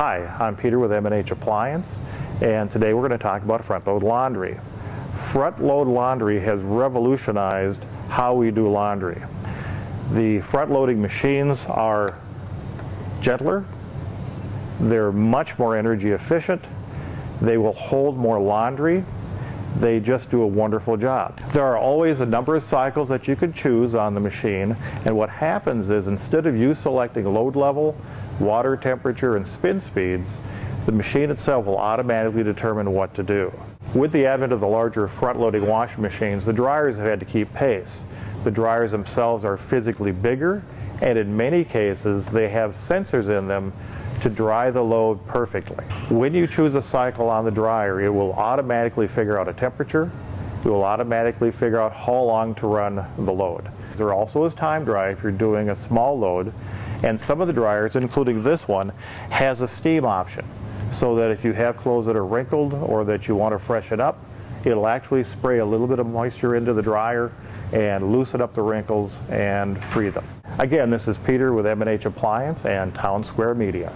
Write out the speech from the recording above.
Hi, I'm Peter with M&H Appliance, and today we're going to talk about front load laundry. Front load laundry has revolutionized how we do laundry. The front loading machines are gentler, they're much more energy efficient, they will hold more laundry, they just do a wonderful job. There are always a number of cycles that you can choose on the machine and what happens is instead of you selecting load level, water temperature, and spin speeds, the machine itself will automatically determine what to do. With the advent of the larger front-loading washing machines, the dryers have had to keep pace. The dryers themselves are physically bigger, and in many cases, they have sensors in them to dry the load perfectly. When you choose a cycle on the dryer, it will automatically figure out a temperature, it will automatically figure out how long to run the load. There also is time dry if you're doing a small load, and some of the dryers, including this one, has a steam option so that if you have clothes that are wrinkled or that you want to freshen up, it'll actually spray a little bit of moisture into the dryer and loosen up the wrinkles and free them. Again, this is Peter with M&H Appliance and Town Square Media.